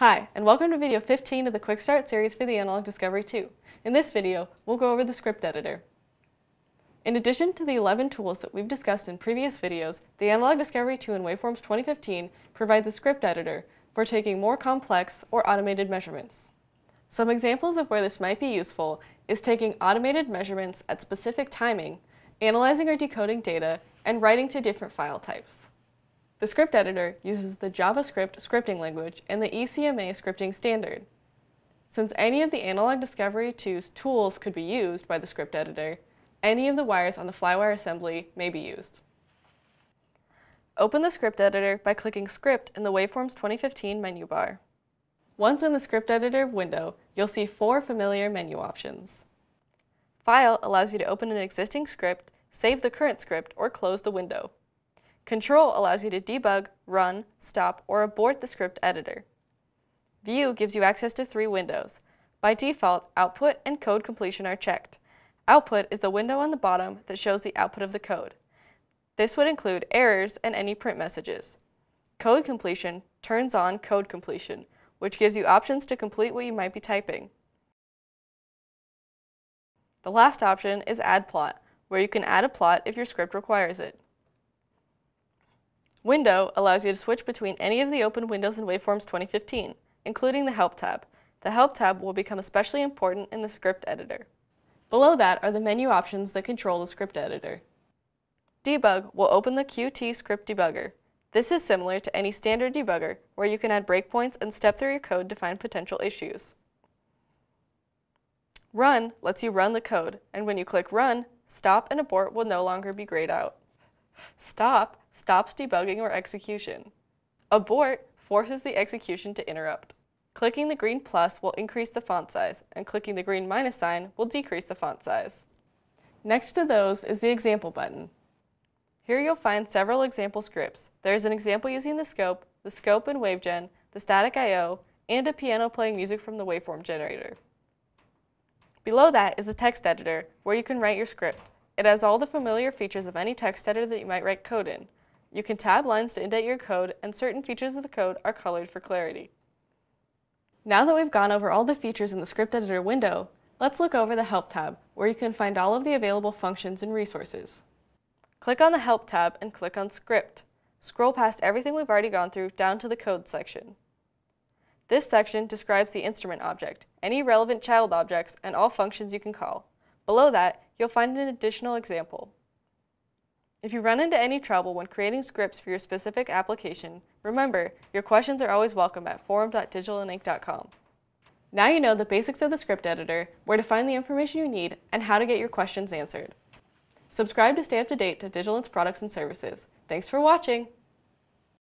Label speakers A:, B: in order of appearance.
A: Hi, and welcome to video 15 of the Quick Start series for the Analog Discovery 2. In this video, we'll go over the script editor. In addition to the 11 tools that we've discussed in previous videos, the Analog Discovery 2 in Waveforms 2015 provides a script editor for taking more complex or automated measurements. Some examples of where this might be useful is taking automated measurements at specific timing, analyzing or decoding data, and writing to different file types. The script editor uses the JavaScript scripting language and the ECMA scripting standard. Since any of the Analog Discovery 2's tools could be used by the script editor, any of the wires on the Flywire assembly may be used. Open the script editor by clicking Script in the Waveforms 2015 menu bar. Once in the script editor window, you'll see four familiar menu options. File allows you to open an existing script, save the current script, or close the window. Control allows you to debug, run, stop, or abort the script editor. View gives you access to three windows. By default, output and code completion are checked. Output is the window on the bottom that shows the output of the code. This would include errors and any print messages. Code completion turns on code completion, which gives you options to complete what you might be typing. The last option is add plot, where you can add a plot if your script requires it. Window allows you to switch between any of the open windows in Waveforms 2015, including the Help tab. The Help tab will become especially important in the script editor. Below that are the menu options that control the script editor. Debug will open the Qt script debugger. This is similar to any standard debugger, where you can add breakpoints and step through your code to find potential issues. Run lets you run the code, and when you click Run, Stop and Abort will no longer be grayed out. Stop stops debugging or execution. Abort forces the execution to interrupt. Clicking the green plus will increase the font size, and clicking the green minus sign will decrease the font size. Next to those is the example button. Here you'll find several example scripts. There is an example using the scope, the scope in WaveGen, the static I.O., and a piano playing music from the waveform generator. Below that is the text editor, where you can write your script. It has all the familiar features of any text editor that you might write code in. You can tab lines to indent your code, and certain features of the code are colored for clarity. Now that we've gone over all the features in the script editor window, let's look over the Help tab, where you can find all of the available functions and resources. Click on the Help tab and click on Script. Scroll past everything we've already gone through down to the Code section. This section describes the instrument object, any relevant child objects, and all functions you can call. Below that, you'll find an additional example. If you run into any trouble when creating scripts for your specific application, remember, your questions are always welcome at forum.digilentinc.com. Now you know the basics of the script editor, where to find the information you need, and how to get your questions answered. Subscribe to stay up to date to Digilent's products and services. Thanks for watching!